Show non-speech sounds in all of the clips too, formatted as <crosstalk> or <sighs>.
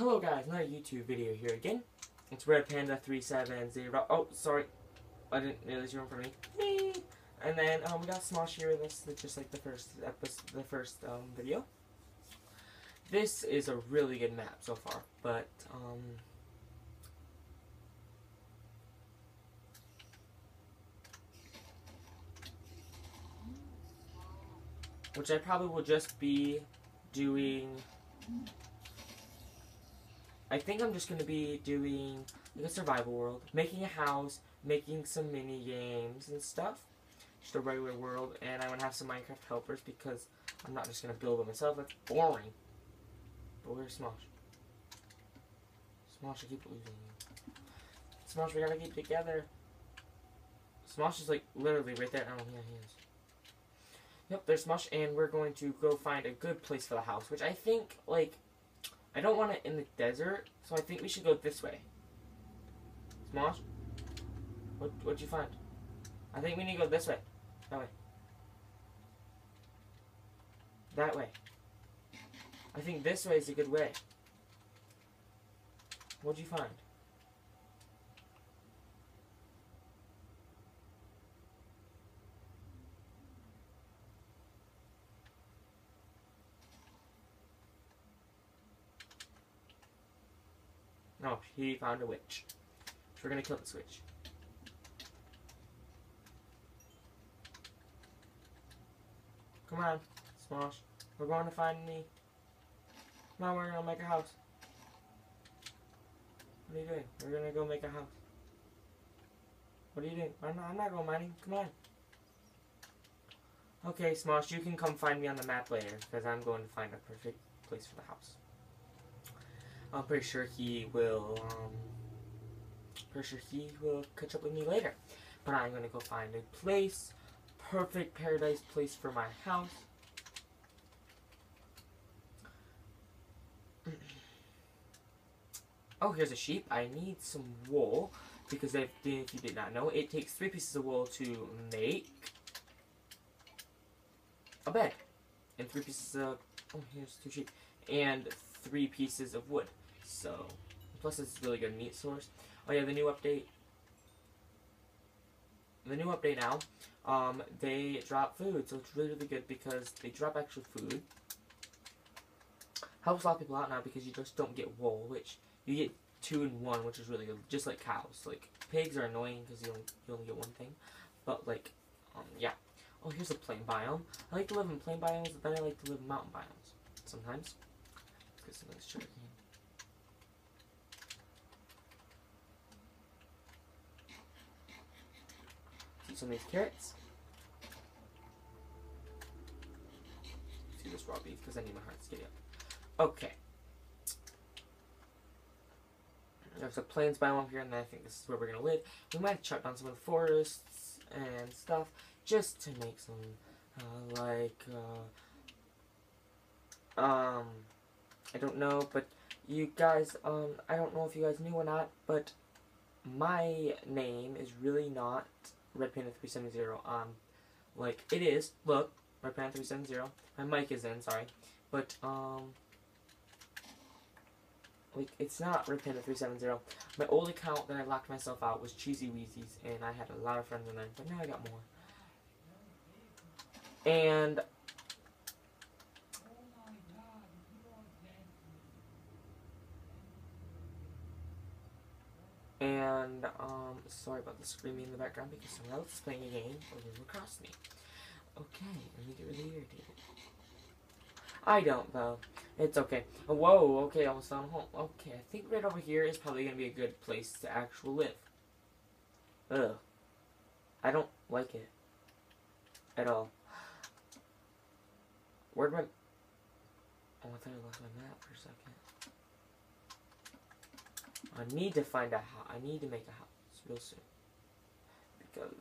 Hello guys, another YouTube video here again. It's Red Panda 370. Oh, sorry. I didn't realize you were in front of me. And then um, we got Smosh here with us, just like the first episode, the first um, video. This is a really good map so far, but um, which I probably will just be doing. I think I'm just going to be doing like a survival world, making a house, making some mini games and stuff. Just a regular world, and I'm going to have some Minecraft helpers because I'm not just going to build it myself. That's boring. But where's Smosh? Smosh, I keep losing you. Smosh, we gotta keep together. Smosh is like literally right there. Oh, yeah, he is. Yep, there's Smosh, and we're going to go find a good place for the house, which I think, like, I don't want it in the desert, so I think we should go this way. Smosh? What, what'd you find? I think we need to go this way. That way. That way. I think this way is a good way. What'd you find? No, he found a witch. So we're gonna kill this witch. Come on, Smosh. We're going to find me. Come on, we're gonna make a house. What are you doing? We're gonna go make a house. What are you doing? I'm not, I'm not going mining. Come on. Okay, Smosh, you can come find me on the map later, because I'm going to find a perfect place for the house. I'm pretty sure he will, um, pretty sure he will catch up with me later. But I'm gonna go find a place, perfect paradise place for my house. <clears throat> Oh, here's a sheep. I need some wool because if, if you did not know, it takes three pieces of wool to make a bed. And three pieces of, oh, here's two sheep. And three pieces of wood. So, plus it's really good meat source. Oh yeah, the new update. The new update now, um, they drop food, so it's really, really good because they drop extra food. Helps a lot of people out now because you just don't get wool, which you get two in one, which is really good. Just like cows. Like, pigs are annoying because you only, you only get one thing. But, like, um, yeah. Oh, here's a plain biome. I like to live in plain biomes, but then I like to live in mountain biomes. Sometimes. Let's get some. Some of these carrots. See this raw beef because I need my heart to get up. Okay. There's a plains biome here, and I think this is where we're gonna live. We might chop down some of the forests and stuff just to make some, uh, like, uh, um, I don't know, but you guys, um, I don't know if you guys knew or not, but my name is really not Red Panda 370. Um, like, it is, look, Red Panda 370. My mic is in, sorry. But, um, like, it's not Red Panda 370. My old account that I locked myself out was Cheesy Weezies, and I had a lot of friends on there, but now I got more. And And, um, sorry about the screaming in the background because someone else is playing a game over across me. Okay, let me get really irritated. I don't, though. It's okay. Oh, whoa, okay, almost found home. Okay, I think right over here is probably going to be a good place to actually live. Ugh. I don't like it. At all. Where'd my... Oh, I thought I lost my map for a second. I need to find a house. I need to make a house real soon. Because...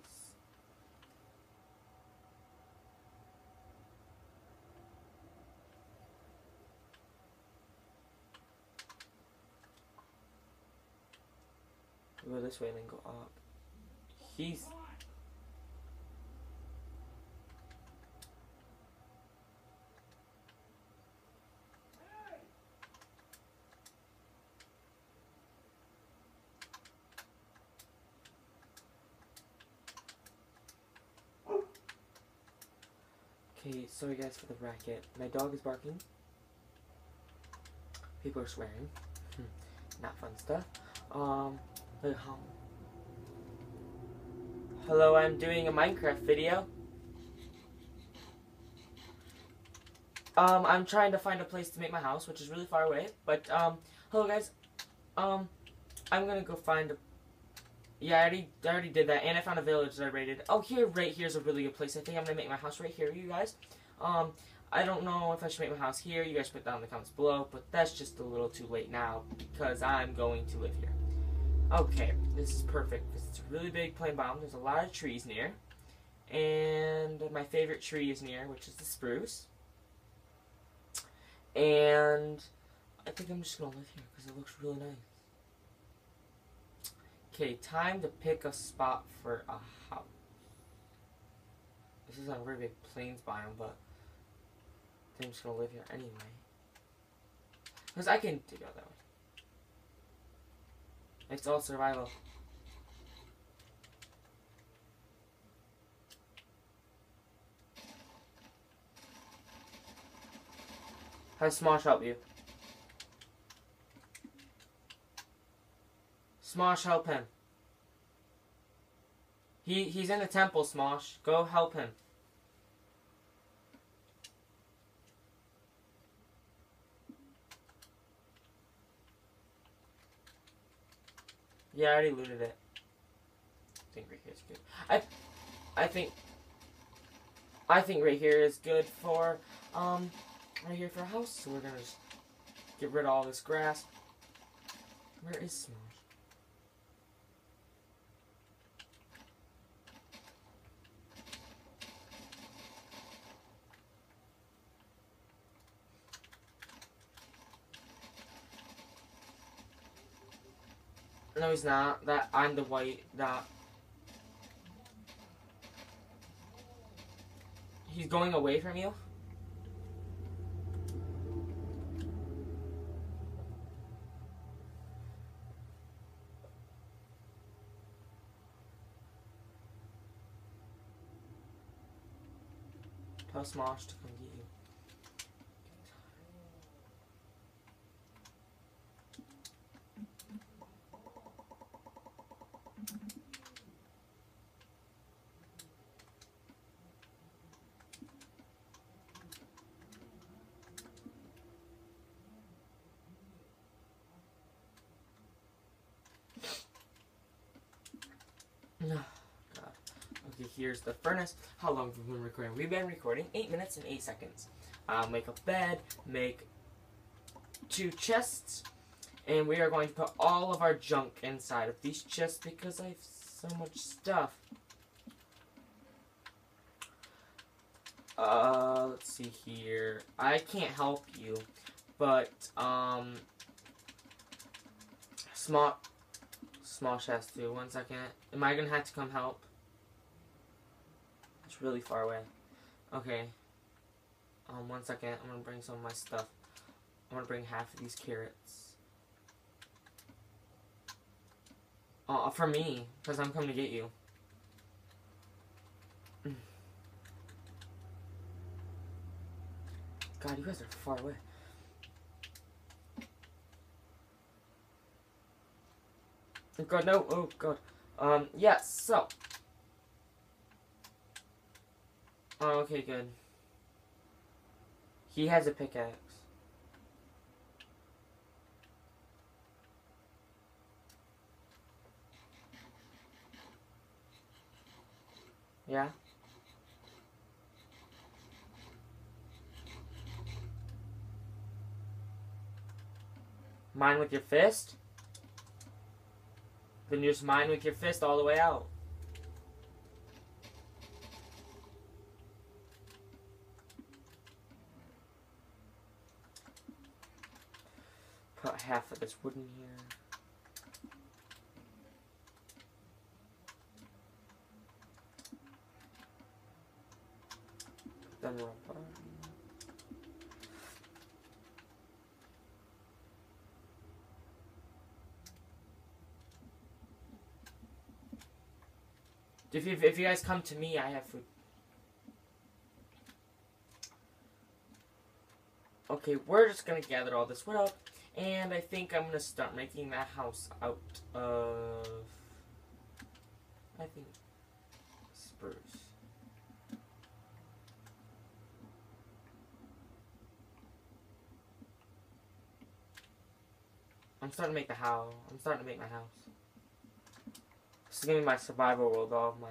Go this way and then go up. He's... Okay, sorry guys for the racket. My dog is barking. People are swearing. Hmm, Not fun stuff. Um, wait. Hello, I'm doing a Minecraft video. Um, I'm trying to find a place to make my house, which is really far away. But, um, hello guys. Um, I'm gonna go find a... Yeah, I already, I already did that, and I found a village that I raided. Oh, here, right here is a really good place. I think I'm gonna make my house right here, you guys. Um, I don't know if I should make my house here. You guys put down in the comments below, but that's just a little too late now, because I'm going to live here. Okay, this is perfect, because it's a really big plain biome. There's a lot of trees near, and my favorite tree is near, which is the spruce. And I think I'm just gonna live here because it looks really nice. Okay, time to pick a spot for a house. This is a very big plains biome, but I I'm just gonna live here anyway. Because I can out that way. It's all survival. How Smosh help you? Smosh, help him. He he's in the temple, Smosh. Go help him. Yeah, I already looted it. I think right here is good. I I think I think right here is good for um right here for a house. So we're gonna just get rid of all this grass. Where is Smosh? No, he's not. That I'm the white. That he's going away from you. Smosh to come get you. No. God. Okay, here's the furnace. How long have we been recording? We've been recording 8 minutes and 8 seconds. Uh, make a bed, make two chests, and we are going to put all of our junk inside of these chests because I have so much stuff. Uh, let's see here. I can't help you, but, um, Smart Smosh has to. One second. Am I gonna have to come help? Really far away. Okay. Um, one second. I'm gonna bring some of my stuff. I'm gonna bring half of these carrots. Uh, for me, because I'm coming to get you. <sighs> God, you guys are far away. Oh god, no, oh god. Um, yes, so. Oh, okay, good. He has a pickaxe. Yeah? Mine with your fist? Then you just mine with your fist all the way out. This wood in here. Then we'll If you, if you guys come to me, I have food. Okay, we're just gonna gather all this wood up, and I think I'm gonna start making that house out of. I think spruce. I'm starting to make the house. I'm starting to make my house. This is gonna be my survival world. All of my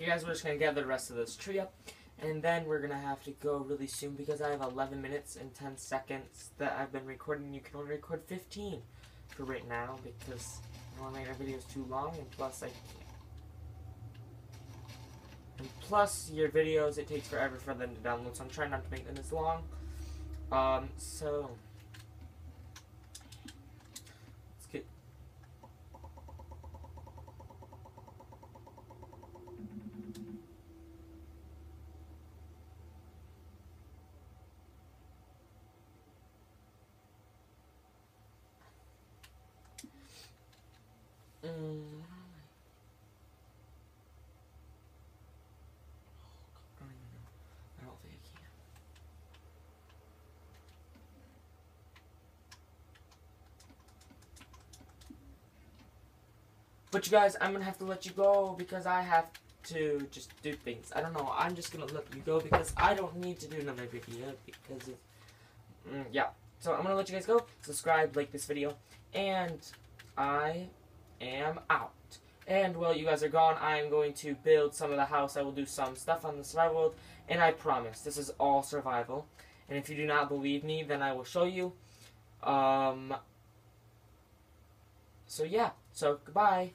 You guys, we're just gonna gather the rest of this tree up, and then we're gonna have to go really soon because I have 11 minutes and 10 seconds that I've been recording. You can only record 15 for right now because I don't want to make our videos too long, and plus I can't. And plus, your videos, it takes forever for them to download, so I'm trying not to make them as long. Um, so... Let's get... Mm. But you guys, I'm gonna have to let you go because I have to just do things. I don't know. I'm just gonna let you go because I don't need to do another video because of, mm, yeah. So I'm gonna let you guys go. Subscribe, like this video, and I am out. And while you guys are gone, I'm going to build some of the house. I will do some stuff on the survival world, and I promise this is all survival. And if you do not believe me, then I will show you. Um. So yeah. So goodbye.